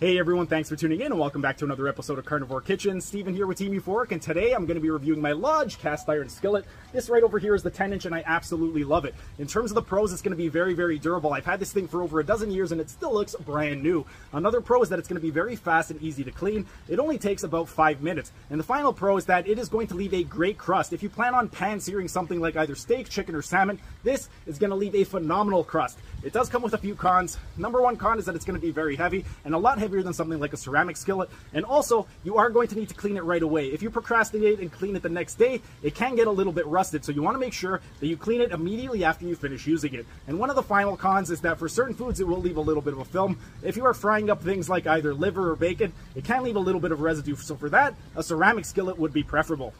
Hey everyone, thanks for tuning in and welcome back to another episode of Carnivore Kitchen. Stephen here with Team Youphoric and today I'm going to be reviewing my Lodge cast iron skillet. This right over here is the 10 inch and I absolutely love it. In terms of the pros, it's going to be very, very durable. I've had this thing for over a dozen years and it still looks brand new. Another pro is that it's going to be very fast and easy to clean. It only takes about five minutes. And the final pro is that it is going to leave a great crust. If you plan on pan searing something like either steak, chicken, or salmon, this is going to leave a phenomenal crust. It does come with a few cons. Number one con is that it's going to be very heavy and a lot heavier than something like a ceramic skillet. And also, you are going to need to clean it right away. If you procrastinate and clean it the next day, it can get a little bit rusted. So you want to make sure that you clean it immediately after you finish using it. And one of the final cons is that for certain foods, it will leave a little bit of a film. If you are frying up things like either liver or bacon, it can leave a little bit of residue. So for that, a ceramic skillet would be preferable.